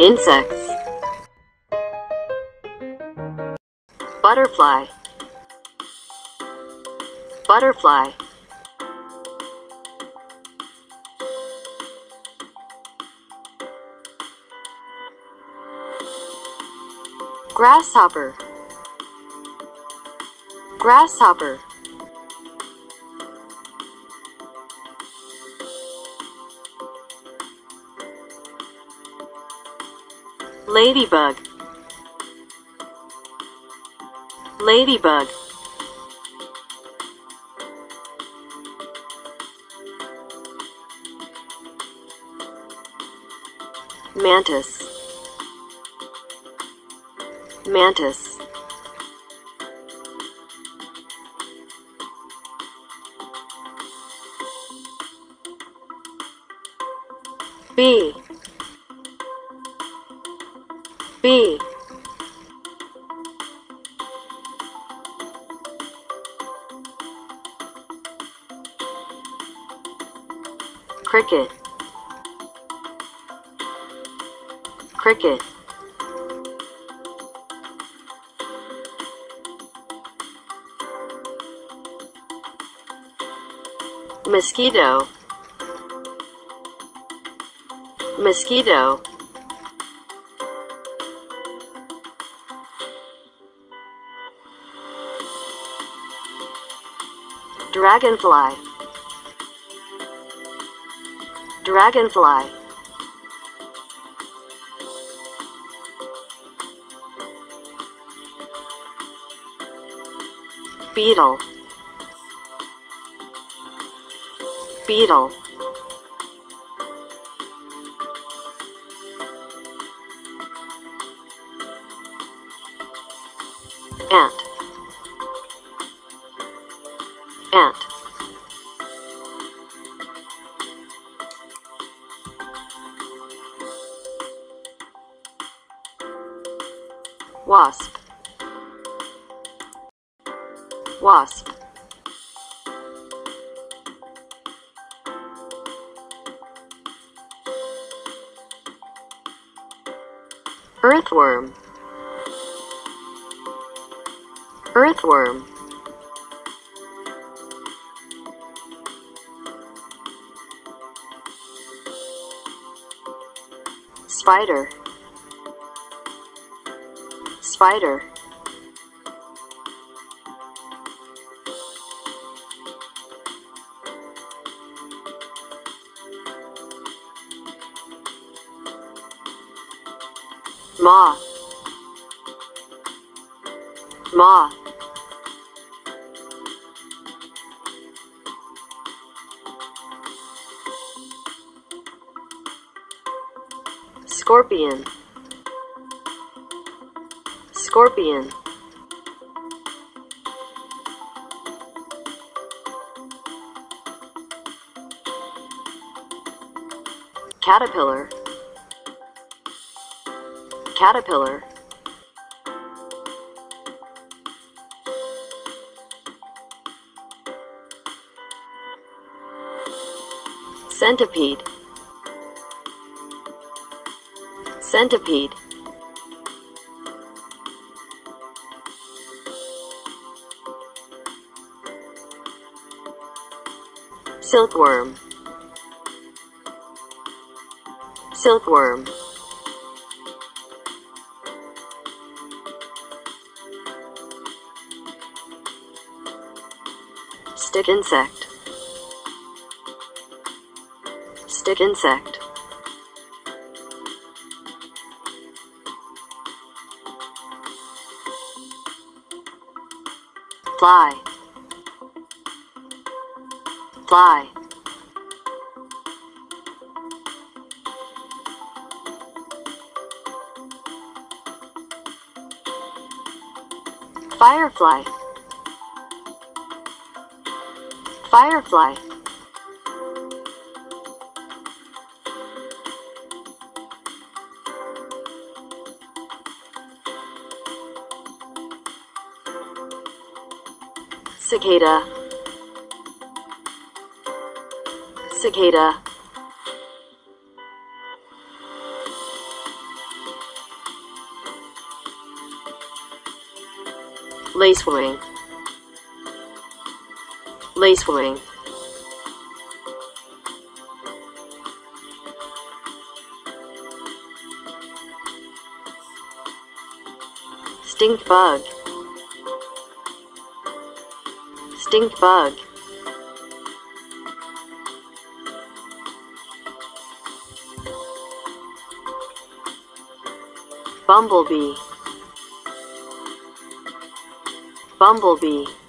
Insects. Butterfly. Butterfly. Grasshopper. Grasshopper. Ladybug. Ladybug. Mantis. Mantis. Bee. Bee. Cricket. Cricket. Mosquito. Mosquito. Dragonfly. Dragonfly. Beetle. Beetle. Ant. Ant. Wasp. Wasp. Earthworm. Earthworm. Spider. Spider. Moth. Moth. Scorpion. Scorpion. Caterpillar. Caterpillar. Centipede. Centipede. Silkworm. Silkworm. Stick insect. Stick insect. Fly. Fly. Firefly. Firefly. cicada. Cicada. Lacewing lacewing stink bug. Stink bug, bumblebee, bumblebee.